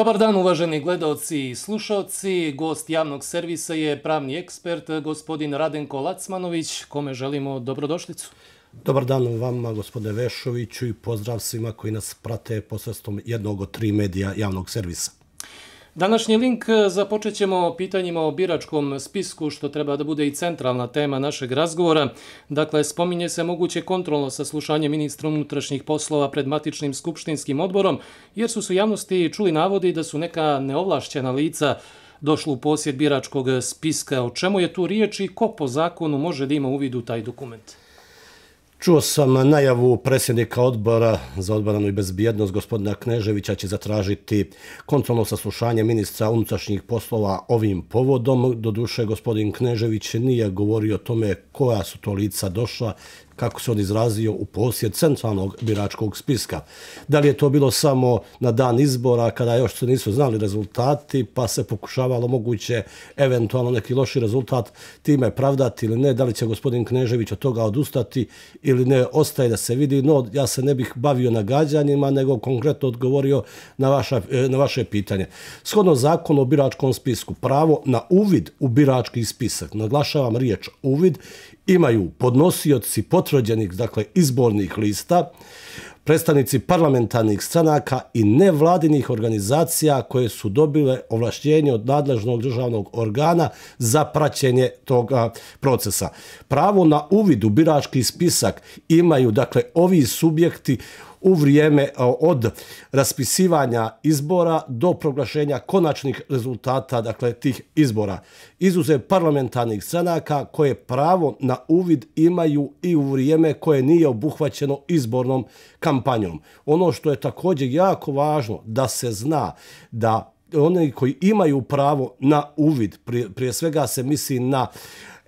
Dobar dan uvaženi gledalci i slušalci. Gost javnog servisa je pravni ekspert gospodin Radenko Lacmanović, kome želimo dobrodošlicu. Dobar dan vama gospodine Vešoviću i pozdrav svima koji nas prate posredstvom jednog od tri medija javnog servisa. Današnji link e, započet ćemo pitanjima o biračkom spisku, što treba da bude i centralna tema našeg razgovora. Dakle, spominje se moguće kontrolno saslušanje ministra unutrašnjih poslova pred matičnim skupštinskim odborom, jer su su javnosti čuli navodi da su neka neovlašćena lica došlo u posjed biračkog spiska. O čemu je tu riječ i ko po zakonu može da ima uvid u taj dokument? Čuo sam najavu predsjednika odbora za odbranu i bezbjednost gospodina Kneževića će zatražiti kontrolno saslušanje ministra unutrašnjih poslova ovim povodom. Doduše, gospodin Knežević nije govorio o tome koja su to lica došla kako se on izrazio, u posjed centralnog biračkog spiska. Da li je to bilo samo na dan izbora, kada još se nisu znali rezultati, pa se pokušavalo moguće eventualno neki loši rezultat time pravdati ili ne, da li će gospodin Knežević od toga odustati ili ne, ostaje da se vidi. No, ja se ne bih bavio nagađanjima, nego konkretno odgovorio na, vaša, eh, na vaše pitanje. Shodno zakon o biračkom spisku, pravo na uvid u birački spisak, naglašavam riječ uvid, imaju podnosioci potvrđenih dakle, izbornih lista, predstavnici parlamentarnih stranaka i nevladinih organizacija koje su dobile ovlašćenje od nadležnog državnog organa za praćenje toga procesa. Pravo na uvid u birački spisak imaju dakle ovi subjekti u vrijeme od raspisivanja izbora do proglašenja konačnih rezultata dakle tih izbora. Izuze parlamentarnih stranaka koje pravo na uvid imaju i u vrijeme koje nije obuhvaćeno izbornom kampanjom. Ono što je također jako važno da se zna da oni koji imaju pravo na uvid, prije, prije svega se misli na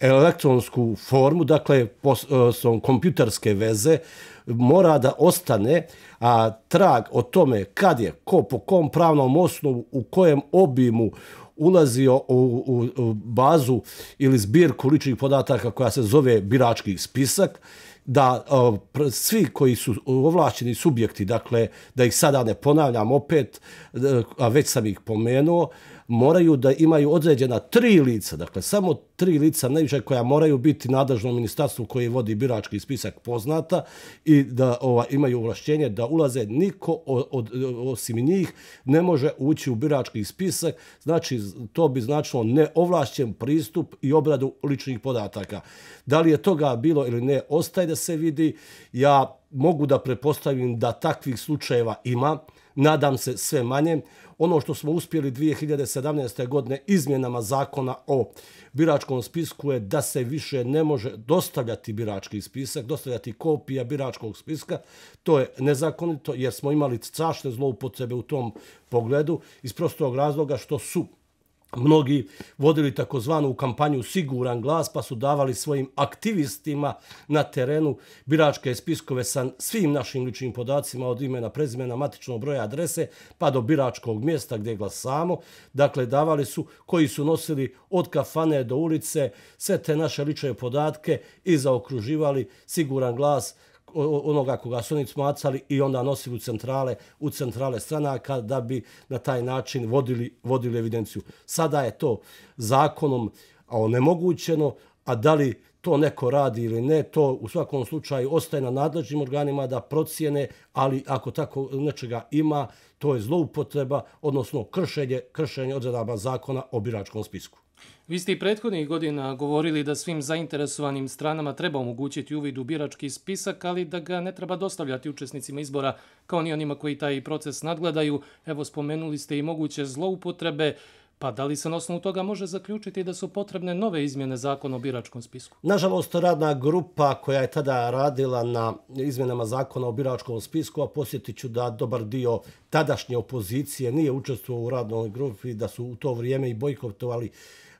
elektronsku formu, dakle, posledom kompjuterske veze, mora da ostane a, trag o tome kad je, ko, po kom pravnom osnovu, u kojem obimu ulazio u, u, u bazu ili zbirku ličnih podataka koja se zove birački spisak, da e, a, svi koji su ovlašćeni subjekti, dakle, da ih sada ne ponavljam opet, e, a već sam ih pomenuo, moraju da imaju određena tri lica, dakle samo tri lica najviše koja moraju biti nadležno ministarstvu koje vodi birački spisak poznata i da ova, imaju uvlašćenje da ulaze niko od, od, osim njih ne može ući u birački spisak, znači to bi značilo neovlašćen pristup i obradu ličnih podataka. Da li je toga bilo ili ne, ostaje da se vidi. Ja mogu da prepostavim da takvih slučajeva ima, nadam se sve manje. Ono što smo uspjeli 2017. godine izmjenama zakona o biračkom spisku je da se više ne može dostavljati birački spisak, dostavljati kopija biračkog spiska. To je nezakonito jer smo imali strašne zloupotrebe u tom pogledu iz prostog razloga što su mnogi vodili takozvanu kampanju Siguran glas, pa su davali svojim aktivistima na terenu biračke spiskove sa svim našim ličnim podacima od imena, prezimena, matičnog broja adrese, pa do biračkog mjesta gdje glasamo. Dakle, davali su koji su nosili od kafane do ulice sve te naše lične podatke i zaokruživali Siguran glas onoga koga su oni smacali i onda nosili u centrale, u centrale stranaka da bi na taj način vodili, vodili evidenciju. Sada je to zakonom onemogućeno, a da li to neko radi ili ne, to u svakom slučaju ostaje na nadležnim organima da procijene, ali ako tako nečega ima, to je zloupotreba, odnosno kršenje, kršenje odredaba zakona o biračkom spisku. Vi ste i prethodnih godina govorili da svim zainteresovanim stranama treba omogućiti uvid u birački spisak, ali da ga ne treba dostavljati učesnicima izbora kao ni onima koji taj proces nadgledaju. Evo, spomenuli ste i moguće zloupotrebe. Pa da li se na osnovu toga može zaključiti da su potrebne nove izmjene zakona o biračkom spisku? Nažalost, radna grupa koja je tada radila na izmjenama zakona o biračkom spisku, a posjetit ću da dobar dio tadašnje opozicije nije učestvovao u radnoj grupi, da su u to vrijeme i bojkotovali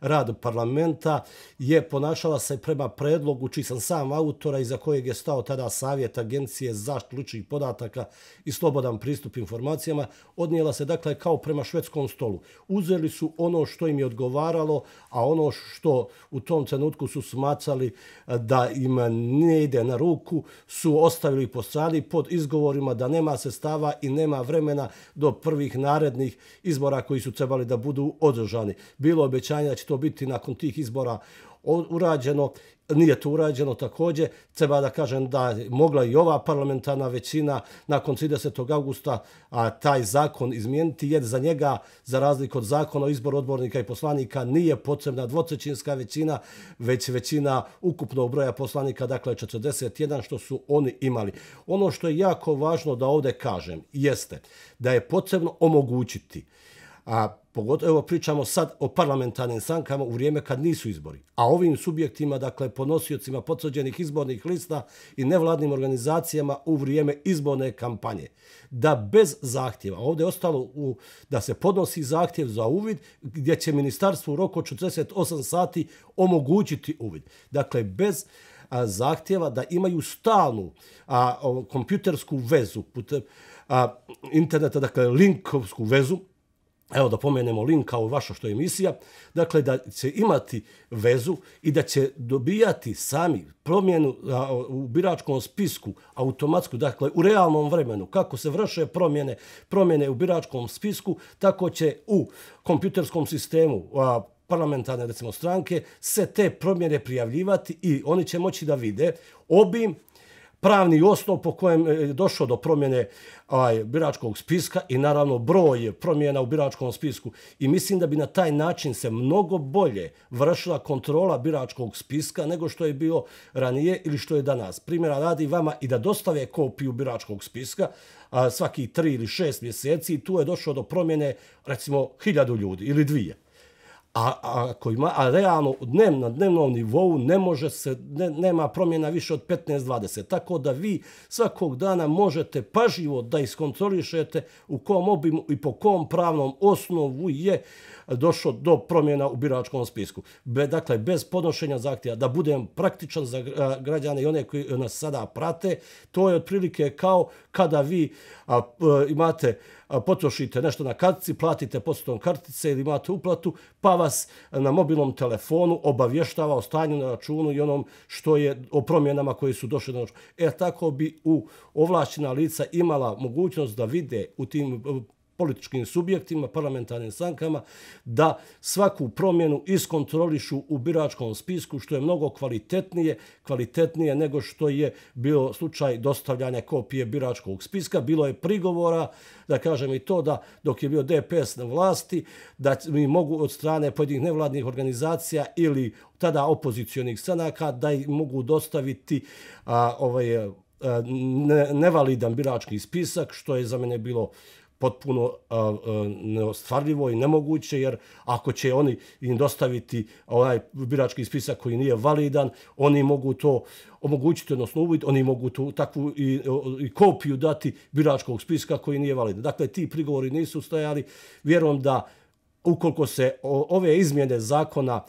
rad parlamenta je ponašala se prema predlogu čiji sam sam autora i za kojeg je stao tada savjet agencije za zaštitu ličnih podataka i slobodan pristup informacijama, odnijela se dakle kao prema švedskom stolu. Uzeli su ono što im je odgovaralo, a ono što u tom trenutku su smacali eh, da im ne ide na ruku, su ostavili po strani pod izgovorima da nema sestava i nema vremena do prvih narednih izbora koji su trebali da budu održani. Bilo obećanje da će to biti nakon tih izbora urađeno, nije to urađeno također. Treba da kažem da mogla i ova parlamentarna većina nakon 30. augusta a, taj zakon izmijeniti, jer za njega, za razliku od zakona o izboru odbornika i poslanika, nije potrebna dvocećinska većina, već većina ukupnog broja poslanika, dakle 41, što su oni imali. Ono što je jako važno da ovde kažem, jeste da je potrebno omogućiti a pogotovo evo pričamo sad o parlamentarnim strankama u vrijeme kad nisu izbori. A ovim subjektima, dakle podnosiocima potvrđenih izbornih lista i nevladnim organizacijama u vrijeme izborne kampanje. Da bez zahtjeva, ovdje je ostalo u, da se podnosi zahtjev za uvid gdje će ministarstvo u roku 48 sati omogućiti uvid. Dakle, bez a, zahtjeva da imaju stalnu a, o, kompjutersku vezu putem a, interneta, dakle linkovsku vezu, evo da pomenemo link kao vaša što je emisija, dakle da će imati vezu i da će dobijati sami promjenu a, u biračkom spisku automatsku, dakle u realnom vremenu, kako se vrše promjene, promjene u biračkom spisku, tako će u kompjuterskom sistemu a, parlamentarne recimo stranke se te promjene prijavljivati i oni će moći da vide obim pravni osnov po kojem e, je došlo do promjene ovaj, biračkog spiska i naravno broj promjena u biračkom spisku. I mislim da bi na taj način se mnogo bolje vršila kontrola biračkog spiska nego što je bilo ranije ili što je danas. Primjera radi vama i da dostave kopiju biračkog spiska a, svaki tri ili šest mjeseci i tu je došlo do promjene recimo hiljadu ljudi ili dvije a, a, ako ima, a realno dnev, na dnevnom nivou ne može se, ne, nema promjena više od 15-20. Tako da vi svakog dana možete paživo da iskontrolišete u kom obimu i po kom pravnom osnovu je došlo do promjena u biračkom spisku. Be, dakle, bez podnošenja zahtjeva, da budem praktičan za građane i one koji nas sada prate, to je otprilike kao kada vi a, a, imate potrošite nešto na kartici, platite postom kartice ili imate uplatu, pa vas na mobilnom telefonu obavještava o stanju na računu i onom što je o promjenama koje su došle na računu. E tako bi u ovlašćena lica imala mogućnost da vide u tim političkim subjektima, parlamentarnim sankama, da svaku promjenu iskontrolišu u biračkom spisku, što je mnogo kvalitetnije, kvalitetnije nego što je bio slučaj dostavljanja kopije biračkog spiska. Bilo je prigovora, da kažem i to, da dok je bio DPS na vlasti, da mi mogu od strane pojedinih nevladnih organizacija ili tada opozicijonih stranaka da im mogu dostaviti a, ovaj, ne, nevalidan birački spisak, što je za mene bilo potpuno uh, neostvarljivo i nemoguće, jer ako će oni im dostaviti onaj birački spisak koji nije validan, oni mogu to omogućiti, odnosno uvid, oni mogu tu takvu i, i kopiju dati biračkog spiska koji nije validan. Dakle, ti prigovori nisu stajali. Vjerujem da ukoliko se ove izmjene zakona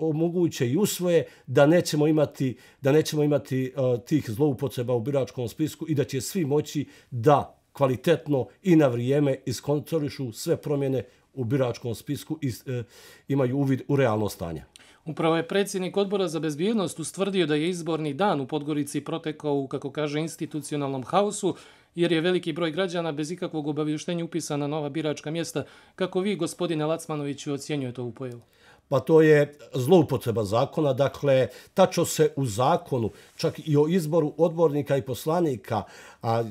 omoguće i usvoje da nećemo imati da nećemo imati tih zloupotreba u biračkom spisku i da će svi moći da kvalitetno i na vrijeme iskontrolišu sve promjene u biračkom spisku i e, imaju uvid u realno stanje. Upravo je predsjednik odbora za bezbjednost ustvrdio da je izborni dan u Podgorici protekao u, kako kaže, institucionalnom haosu, jer je veliki broj građana bez ikakvog obavještenja upisan na nova biračka mjesta. Kako vi, gospodine Lacmanoviću, ocjenjujete ovu pojavu? Pa to je zloupotreba zakona. Dakle, tačo se u zakonu, čak i o izboru odbornika i poslanika, a, a,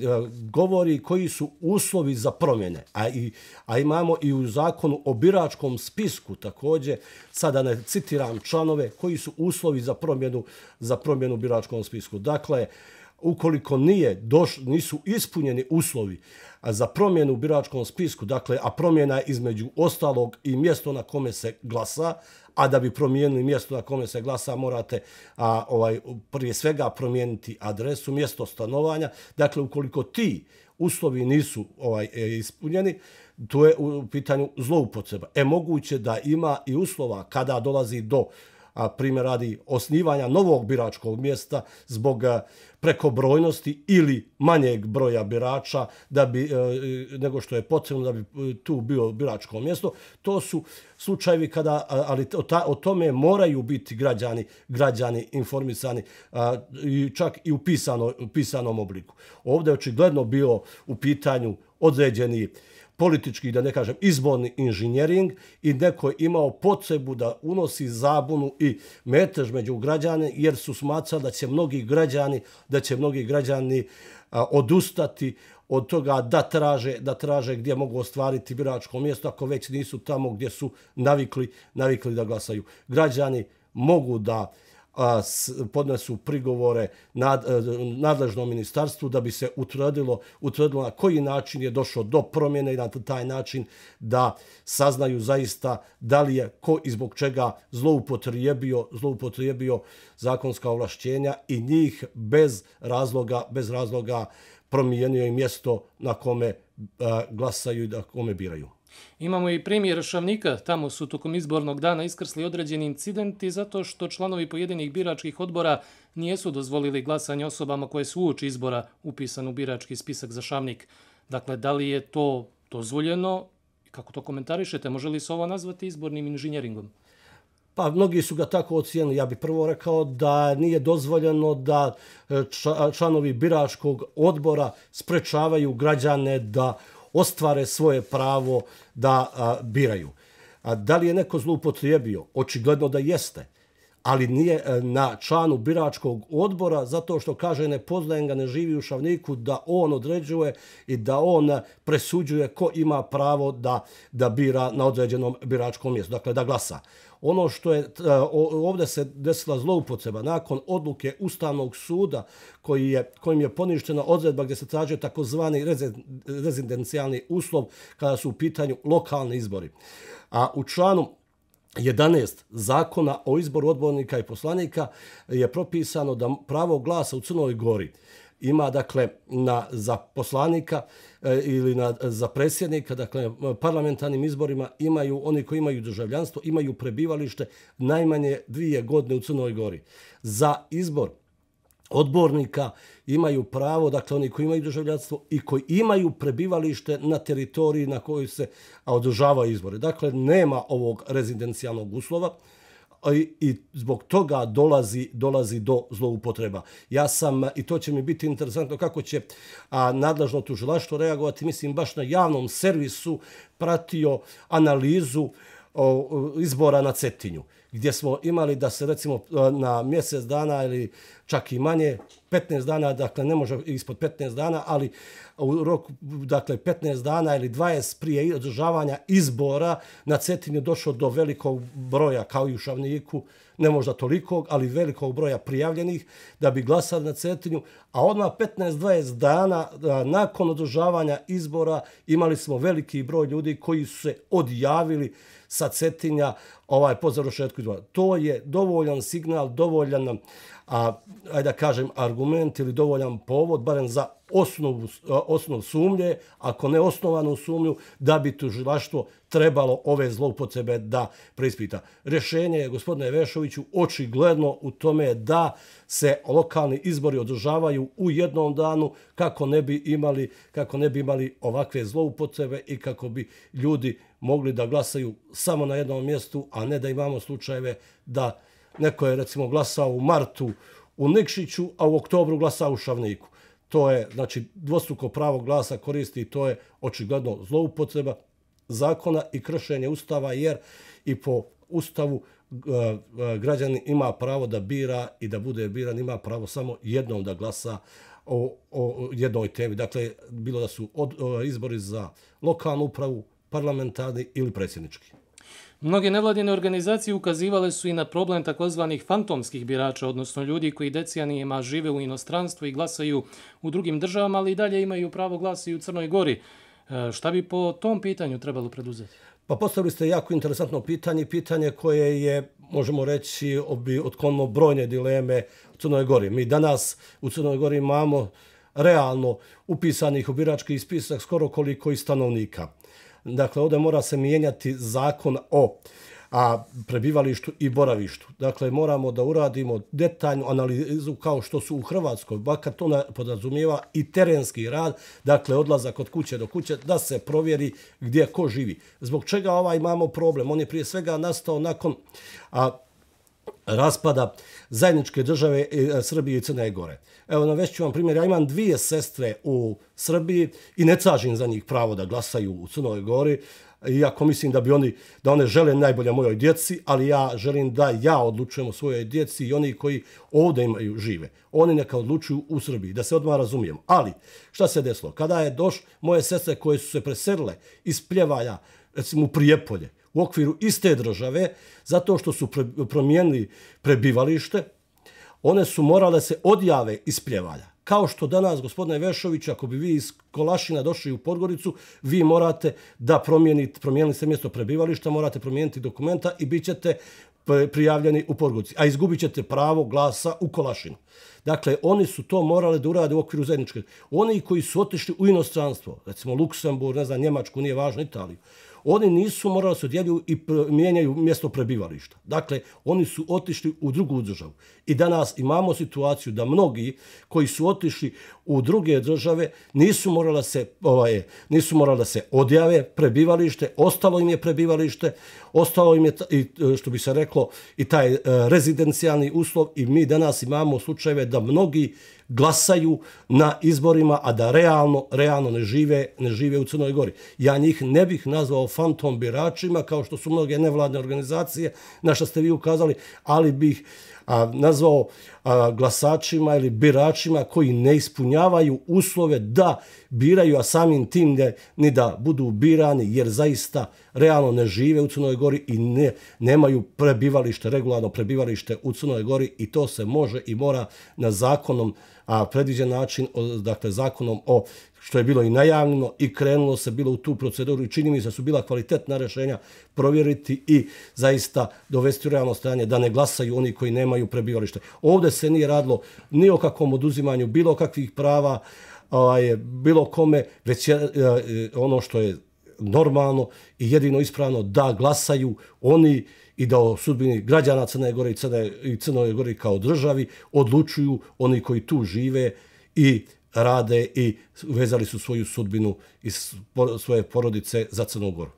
govori koji su uslovi za promjene. A, i, a imamo i u zakonu o biračkom spisku također, sada ne citiram članove, koji su uslovi za promjenu, za promjenu biračkom spisku. Dakle, ukoliko nije doš, nisu ispunjeni uslovi za promjenu u biračkom spisku, dakle, a promjena između ostalog i mjesto na kome se glasa, a da bi promijenili mjesto na kome se glasa, morate a, ovaj prije svega promijeniti adresu, mjesto stanovanja. Dakle, ukoliko ti uslovi nisu ovaj e, ispunjeni, to je u pitanju zloupotreba. E moguće da ima i uslova kada dolazi do a primjer radi osnivanja novog biračkog mjesta zbog eh, prekobrojnosti ili manjeg broja birača da bi eh, nego što je potrebno da bi eh, tu bio biračko mjesto. To su slučajevi kada ali o tome moraju biti građani građani informisani i čak i u pisano u pisanom obliku. Ovdje je očigledno bilo u pitanju određeni politički, da ne kažem, izborni inženjering i neko je imao potrebu da unosi zabunu i metež među građane jer su smatrali da će mnogi građani, da će mnogi građani a, odustati od toga da traže, da traže gdje mogu ostvariti biračko mjesto ako već nisu tamo gdje su navikli, navikli da glasaju. Građani mogu da podnesu prigovore nad, e, nadležnom ministarstvu da bi se utvrdilo, utvrdilo na koji način je došlo do promjene i na taj način da saznaju zaista da li je ko i zbog čega zloupotrijebio, zloupotrijebio zakonska ovlašćenja i njih bez razloga, bez razloga promijenio i mjesto na kome e, glasaju i na kome biraju. Imamo i primjer Šavnika, tamo su tokom izbornog dana iskrsli određeni incidenti zato što članovi pojedinih biračkih odbora nijesu dozvolili glasanje osobama koje su uoči izbora upisan u birački spisak za Šavnik. Dakle, da li je to dozvoljeno? Kako to komentarišete? Može li se ovo nazvati izbornim inženjeringom? Pa, mnogi su ga tako ocijenili. Ja bih prvo rekao da nije dozvoljeno da e, članovi biračkog odbora sprečavaju građane da ostvare svoje pravo da a, biraju. A, da li je neko zloupotrijebio? Očigledno da jeste. Ali nije e, na članu biračkog odbora zato što kaže ne poznajem ga, ne živi u šavniku, da on određuje i da on presuđuje ko ima pravo da, da bira na određenom biračkom mjestu. Dakle, da glasa ono što je ovdje se desila zloupotreba nakon odluke Ustavnog suda koji je, kojim je poništena odredba gdje se tražio takozvani rezidencijalni uslov kada su u pitanju lokalni izbori. A u članu 11 zakona o izboru odbornika i poslanika je propisano da pravo glasa u Crnoj Gori ima dakle na za poslanika e, ili na za predsjednika dakle parlamentarnim izborima imaju oni koji imaju državljanstvo imaju prebivalište najmanje dvije godine u Crnoj Gori za izbor odbornika imaju pravo, dakle oni koji imaju državljanstvo i koji imaju prebivalište na teritoriji na kojoj se održavaju izbore. Dakle, nema ovog rezidencijalnog uslova i, i zbog toga dolazi dolazi do zloupotreba. Ja sam, i to će mi biti interesantno kako će a, nadležno tužilaštvo reagovati, mislim baš na javnom servisu pratio analizu o, izbora na Cetinju, gdje smo imali da se recimo na mjesec dana ili čak i manje, 15 dana, dakle ne može ispod 15 dana, ali u roku, dakle 15 dana ili 20 prije održavanja izbora na Cetinju došlo do velikog broja, kao i u Šavniku, ne možda tolikog, ali velikog broja prijavljenih da bi glasali na Cetinju, a odmah 15-20 dana nakon održavanja izbora imali smo veliki broj ljudi koji su se odjavili sa Cetinja ovaj, po završetku izbora. To je dovoljan signal, dovoljan a, ajde da kažem, argument ili dovoljan povod, barem za osnovu, osnov sumnje, ako ne osnovanu sumnju, da bi tužilaštvo trebalo ove zloupotrebe da preispita. Rješenje je, gospodine Vešoviću, očigledno u tome da se lokalni izbori održavaju u jednom danu kako ne bi imali, kako ne bi imali ovakve zloupotrebe i kako bi ljudi mogli da glasaju samo na jednom mjestu, a ne da imamo slučajeve da neko je recimo glasao u martu u Nikšiću, a u oktobru glasao u Šavniku. To je, znači, dvostruko pravo glasa koristi i to je očigledno zloupotreba zakona i kršenje ustava, jer i po ustavu e, e, građani ima pravo da bira i da bude biran, ima pravo samo jednom da glasa o, o jednoj temi. Dakle, bilo da su od, o, izbori za lokalnu upravu, parlamentarni ili predsjednički. Mnoge nevladine organizacije ukazivale su i na problem takozvanih fantomskih birača, odnosno ljudi koji decijanijima žive u inostranstvu i glasaju u drugim državama, ali i dalje imaju pravo glasa i u Crnoj Gori. E, šta bi po tom pitanju trebalo preduzeti? Pa postavili ste jako interesantno pitanje, pitanje koje je, možemo reći, obi, otklonilo brojne dileme u Crnoj Gori. Mi danas u Crnoj Gori imamo realno upisanih u birački spisak skoro koliko i stanovnika. Dakle, ovdje mora se mijenjati zakon o a prebivalištu i boravištu. Dakle, moramo da uradimo detaljnu analizu kao što su u Hrvatskoj, bakar to podrazumijeva i terenski rad, dakle, odlazak od kuće do kuće, da se provjeri gdje ko živi. Zbog čega ovaj imamo problem? On je prije svega nastao nakon a, raspada zajedničke države e, Srbije i Crne Gore. Evo, navešću vam primjer, ja imam dvije sestre u Srbiji i ne tražim za njih pravo da glasaju u Crnoj Gori, iako mislim da bi oni da one žele najbolje mojoj djeci, ali ja želim da ja odlučujem o svojoj djeci i oni koji ovdje imaju žive. Oni neka odlučuju u Srbiji, da se odmah razumijem. Ali, šta se desilo? Kada je doš moje sestre koje su se preselile iz Pljevalja, recimo u Prijepolje, u okviru iste države, zato što su promijenili prebivalište, one su morale se odjave iz Pljevalja kao što danas, gospodine Vešović, ako bi vi iz Kolašina došli u Podgoricu, vi morate da promijenite, promijenili ste mjesto prebivališta, morate promijeniti dokumenta i bit ćete prijavljeni u Podgorici, a izgubit ćete pravo glasa u Kolašinu. Dakle, oni su to morali da urade u okviru zajedničke. Oni koji su otišli u inostranstvo, recimo Luksemburg, ne znam, Njemačku, nije važno, Italiju, oni nisu morali se odjeljuju i mijenjaju mjesto prebivališta. Dakle, oni su otišli u drugu državu. I danas imamo situaciju da mnogi koji su otišli u druge države nisu morali se, ovaj, nisu morali da se odjave prebivalište, ostalo im je prebivalište, ostalo im je, i, e, što bi se reklo, i taj e, rezidencijalni uslov i mi danas imamo slučajeve da mnogi glasaju na izborima, a da realno, realno ne žive, ne žive u Crnoj Gori. Ja njih ne bih nazvao fantom biračima, kao što su mnoge nevladne organizacije, na što ste vi ukazali, ali bih a, nazvao a, glasačima ili biračima koji ne ispunjavaju uslove da biraju, a samim tim ne, ni da budu birani, jer zaista realno ne žive u Crnoj Gori i ne, nemaju prebivalište, regularno prebivalište u Crnoj Gori i to se može i mora na zakonom a predviđen način, dakle zakonom o što je bilo i najavljeno i krenulo se bilo u tu proceduru i čini mi se su bila kvalitetna rešenja provjeriti i zaista dovesti u realno stanje da ne glasaju oni koji nemaju prebivalište. Ovde se nije radilo ni o kakvom oduzimanju bilo kakvih prava, ovaj, bilo kome, već je, e, e, ono što je normalno i jedino ispravno da glasaju oni i da o sudbini građana Crne Gore i Crne, i Crne Gore kao državi odlučuju oni koji tu žive i rade i vezali su svoju sudbinu i svoje porodice za Crnu Goru.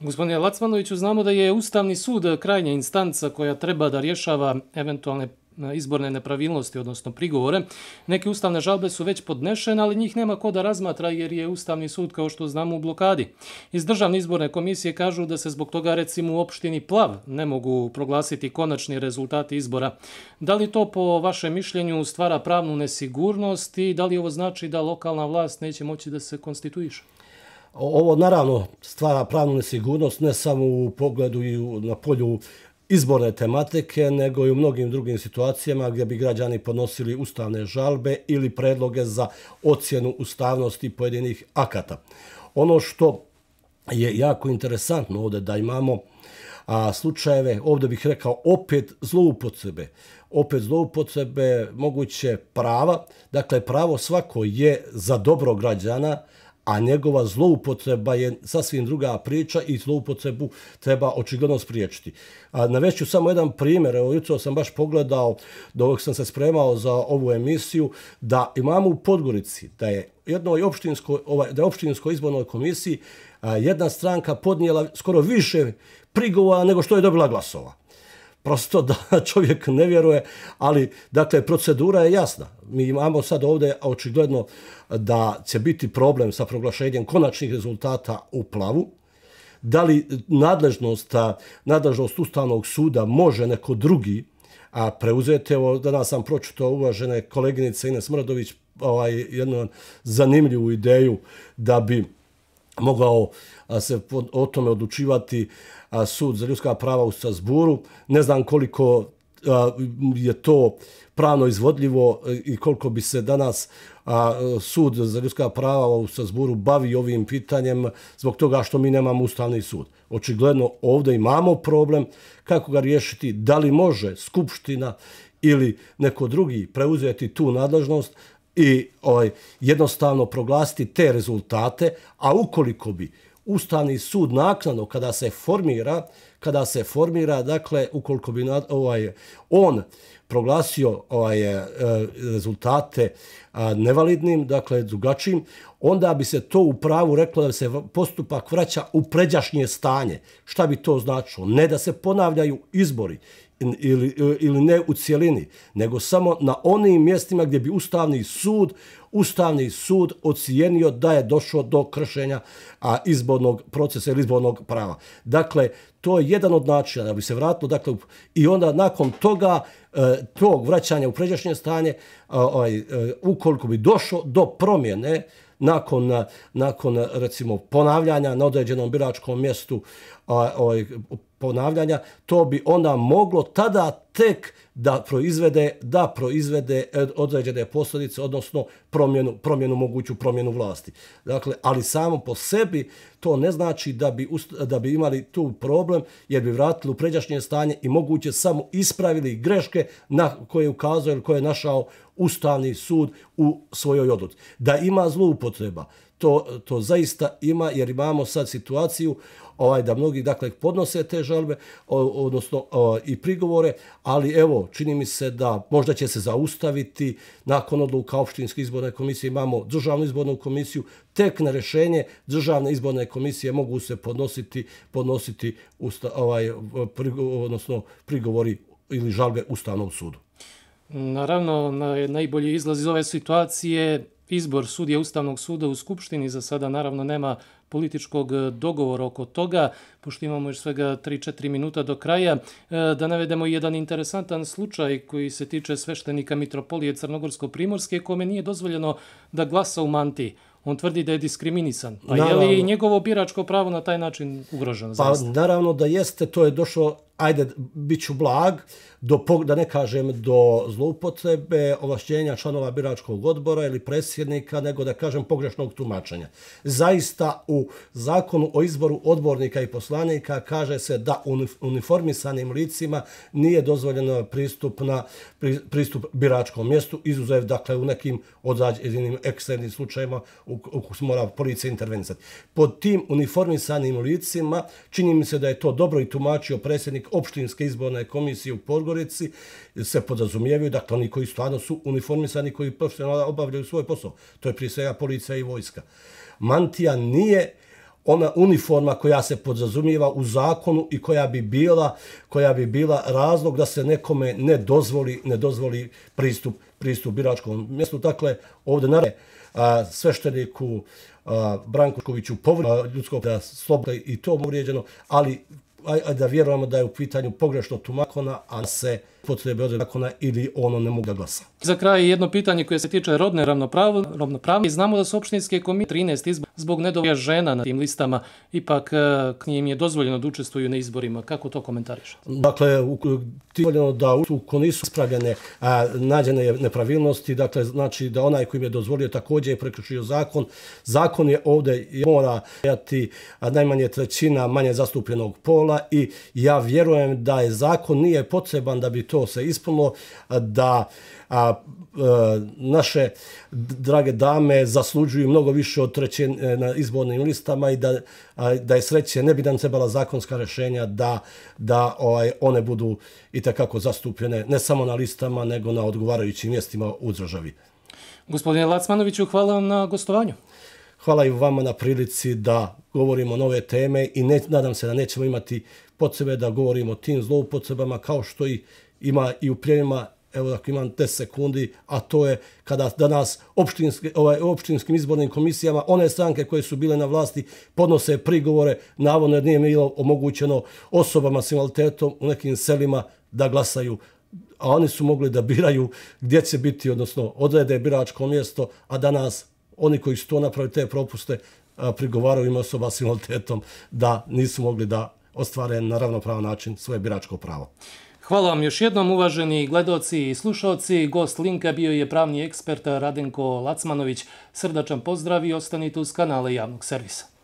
Gospodine Lacmanoviću, znamo da je Ustavni sud krajnja instanca koja treba da rješava eventualne izborne nepravilnosti, odnosno prigovore. Neke ustavne žalbe su već podnešene, ali njih nema ko da razmatra jer je Ustavni sud, kao što znamo, u blokadi. Iz državne izborne komisije kažu da se zbog toga, recimo, u opštini Plav ne mogu proglasiti konačni rezultati izbora. Da li to, po vašem mišljenju, stvara pravnu nesigurnost i da li ovo znači da lokalna vlast neće moći da se konstituiše? Ovo naravno stvara pravnu nesigurnost ne samo u pogledu i na polju izborne tematike, nego i u mnogim drugim situacijama gdje bi građani podnosili ustavne žalbe ili predloge za ocjenu ustavnosti pojedinih akata. Ono što je jako interesantno ovdje da imamo a, slučajeve, ovdje bih rekao opet zloupotrebe, opet zloupotrebe moguće prava, dakle pravo svako je za dobro građana, a njegova zloupotreba je sasvim druga priča i zloupotrebu treba očigledno spriječiti. A naveću samo jedan primjer, evo jutro sam baš pogledao dok sam se spremao za ovu emisiju, da imamo u Podgorici, da je jednoj opštinskoj, ovaj, da je opštinskoj izbornoj komisiji a, jedna stranka podnijela skoro više prigovora nego što je dobila glasova prosto da čovjek ne vjeruje, ali dakle procedura je jasna. Mi imamo sad ovdje očigledno da će biti problem sa proglašenjem konačnih rezultata u plavu. Da li nadležnost, nadležnost Ustavnog suda može neko drugi a preuzeti? Evo, danas sam pročito uvažene koleginice Ines Mradović ovaj, jednu zanimljivu ideju da bi mogao se o tome odlučivati sud za ljudska prava u Strasburu. Ne znam koliko je to pravno izvodljivo e, i koliko bi se danas sud za ljudska prava u Strasburu bavi ovim pitanjem zbog toga što mi nemamo ustavni sud. Očigledno ovdje imamo problem kako ga riješiti, da li može Skupština ili neko drugi preuzeti tu nadležnost i ovaj, jednostavno proglasiti te rezultate, a ukoliko bi Ustavni sud naknadno kada se formira, kada se formira, dakle, ukoliko bi ovaj, on proglasio ovaj, e, rezultate nevalidnim, dakle, drugačijim, onda bi se to u pravu reklo da se postupak vraća u pređašnje stanje. Šta bi to značilo? Ne da se ponavljaju izbori ili, e, ili ne u cijelini, nego samo na onim mjestima gdje bi Ustavni sud Ustavni sud ocijenio da je došlo do kršenja a, izbornog procesa ili izbornog prava. Dakle, to je jedan od načina da bi se vratilo. Dakle, I onda nakon toga, e, tog vraćanja u pređašnje stanje, a, a, e, ukoliko bi došlo do promjene, nakon, nakon recimo ponavljanja na određenom biračkom mjestu ovaj, ponavljanja, to bi onda moglo tada tek da proizvede da proizvede e, određene posljedice, odnosno promjenu, promjenu moguću promjenu vlasti. Dakle, ali samo po sebi to ne znači da bi, da bi imali tu problem, jer bi vratili u pređašnje stanje i moguće samo ispravili greške na koje je ukazao ili koje je našao Ustavni sud u svojoj odluci. Da ima zloupotreba, to, to zaista ima, jer imamo sad situaciju ovaj da mnogi dakle podnose te žalbe odnosno o, i prigovore, ali evo čini mi se da možda će se zaustaviti nakon odluka opštinske izborne komisije imamo državnu izbornu komisiju tek na rešenje državne izborne komisije mogu se podnositi podnositi usta, ovaj prigo, odnosno prigovori ili žalbe ustavnom sudu. Naravno, najbolji izlaz iz ove situacije izbor sudija Ustavnog suda u Skupštini za sada naravno nema političkog e, dogovora oko toga, pošto imamo još svega 3-4 minuta do kraja, e, da navedemo jedan interesantan slučaj koji se tiče sveštenika Mitropolije Crnogorsko-Primorske, kome nije dozvoljeno da glasa u mantiji. On tvrdi da je diskriminisan. Pa naravno, je li njegovo biračko pravo na taj način ugroženo? Pa naravno da jeste, to je došlo ajde, bit ću blag, do, da ne kažem do zloupotrebe ovlašćenja članova biračkog odbora ili predsjednika, nego da kažem pogrešnog tumačenja. Zaista u zakonu o izboru odbornika i poslanika kaže se da uniformisanim licima nije dozvoljeno pristup na pristup biračkom mjestu, izuzev dakle u nekim odrađenim ekstremnim slučajima u, u, u mora policija intervenisati. Pod tim uniformisanim licima čini mi se da je to dobro i tumačio predsjednik opštinske izborne komisije u Podgorici se podrazumijevaju, dakle oni koji stvarno su uniformisani, koji profesionalno obavljaju svoj posao. To je prije svega policija i vojska. Mantija nije ona uniforma koja se podrazumijeva u zakonu i koja bi bila koja bi bila razlog da se nekome ne dozvoli ne dozvoli pristup pristup biračkom mjestu dakle ovdje na svešteniku Brankoviću povrlo ljudskog da slobodno i to mu uvrijeđeno ali a, da vjerujemo da je u pitanju pogrešno tumakona, a se potrebe od zakona ili ono ne mogu da glasa. Za kraj jedno pitanje koje se tiče rodne ravnopravnosti. Znamo da su opštinske komisije 13 izbora zbog nedovolja žena na tim listama, ipak e, k njim je dozvoljeno da učestvuju na izborima. Kako to komentariš? Dakle, ti voljeno da uko nisu spravljene a, nađene nepravilnosti, dakle, znači da onaj koji im je dozvolio također je prekršio zakon. Zakon je ovdje mora jati najmanje trećina manje zastupljenog pola i ja vjerujem da je zakon nije potreban da bi to se ispunilo, da a, a, naše drage dame zaslužuju mnogo više od treće e, na izbornim listama i da, a, da je sreće ne bi nam trebala zakonska rešenja da, da ovaj, one budu i takako zastupljene ne samo na listama nego na odgovarajućim mjestima u državi. Gospodine Lacmanoviću, hvala vam na gostovanju. Hvala i vama na prilici da govorimo nove teme i ne, nadam se da nećemo imati potrebe da govorimo o tim zloupotrebama kao što i ima i u pljenima evo dakle imam 10 sekundi, a to je kada danas opštinske, ovaj, opštinskim izbornim komisijama, one stranke koje su bile na vlasti, podnose prigovore, navodno je nije bilo omogućeno osobama s invaliditetom u nekim selima da glasaju, a oni su mogli da biraju gdje će biti, odnosno odrede biračko mjesto, a danas oni koji su to napravili te propuste, prigovaraju im osoba s invaliditetom da nisu mogli da ostvare na ravnopravan način svoje biračko pravo. Hvala vam još jednom uvaženi gledoci i slušalci. Gost Linka bio je pravni ekspert Radenko Lacmanović. Srdačan pozdrav i ostanite uz kanale javnog servisa.